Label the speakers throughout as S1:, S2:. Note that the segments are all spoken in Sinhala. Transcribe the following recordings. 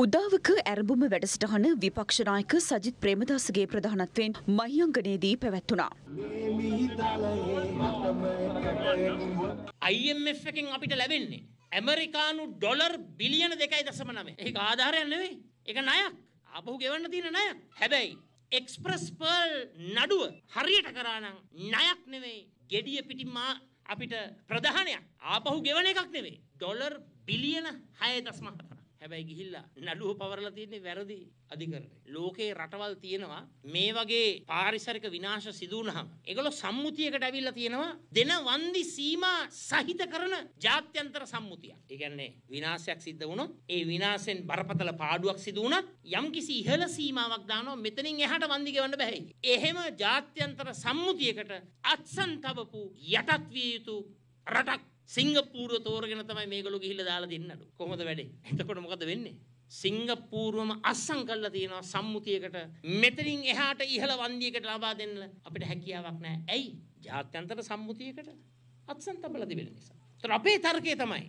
S1: උදාවක ඇරඹුම වැඩසටහන විපක්ෂ නායක සජිත් ප්‍රේමදාසගේ ප්‍රධානත්වයෙන් මහියංගනයේදී පැවැත්වුණා.
S2: IMF එකෙන් අපිට ලැබෙන්නේ ඇමරිකානු ඩොලර් බිලියන දෙකයි දසම නම ඒ ආධාරයක් නෙවෙයි. එක නයක් අපහු ගෙවන්න තියෙන නයක් හැබැයි එක්ස්ප්‍රස් පර්ල් නඩුව හරියට කරානම් නයක් නෙවෙයි. ගෙඩිය පිටිමා අපිට ප්‍රධානයක්. ආපහු ගෙවන එකක් නෙවෙයි. ඩොලර් බිලියන හය දස්ම හතර හැබැයි ගිහිල්ලා නඩුව පවරලා තියෙන්නේ වැරදි අධිකරණය. ලෝකේ රටවල් තියෙනවා මේ වගේ පාරිසරික විනාශ සිදු වුනහම ඒගොල්ලෝ සම්මුතියකට ඇවිල්ලා තියෙනවා දෙන වන්දි සීමා සහිත කරන ජාත්‍යන්තර සම්මුතියක්. ඒ කියන්නේ විනාශයක් සිද්ධ වුණොත් ඒ විනාශෙන් බරපතල පාඩුවක් සිදු වුණත් යම්කිසි ඉහළ සීමාවක් දානවා මෙතනින් එහාට වන්දි ගෙවන්න බෑ. එහෙම ජාත්‍යන්තර සම්මුතියකට අත්සන් තබපු යටත් විය යුතු රටක් සිංගප්පූරුව තෝරගෙන තමයි මේගොල්ලෝ ගිහිල්ලා දාලා දෙන්නලු. කොහොමද වැඩේ? එතකොට මොකද වෙන්නේ? සිංගප්පූරුවම අස්සම් කරලා තියෙනවා සම්මුතියකට මෙතනින් එහාට ඉහළ වන්දියකට ලබා දෙන්න අපිට හැකියාවක් නැහැ. ඇයි? ජාත්‍යන්තර සම්මුතියකට අත්සන් තබලා තිබෙන නිසා. ඒතර අපේ තර්කය තමයි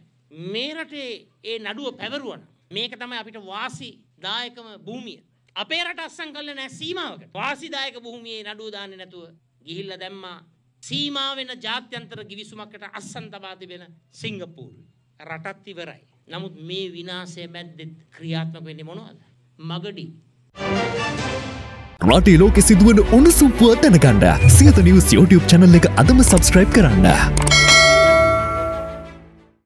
S2: මේ රටේ ඒ නඩුව පැවරුවන මේක තමයි අපිට වාසිදායකම භූමිය. අපේ රට අස්සම් කළේ නැහැ සීමාවකට. වාසිදායක භූමියේ නඩුව දාන්නේ නැතුව ගිහිල්ලා දැම්මා සීමා වෙන ජාත්‍යන්තර ගිවිසුමකට අස්සන් තබා තිබෙන සිංගප්පූරු. රටත් ඉවරයි. නමුත් මේ විනාශය මැද්දෙත් ක්‍රියාත්මක වෙන්නේ මොනවද? මගඩි.
S3: රටේ ලෝකෙ සිදුවන උණුසුම් පුවත් දැනගන්න සියත නිවස් YouTube channel එක අදම subscribe කරන්න.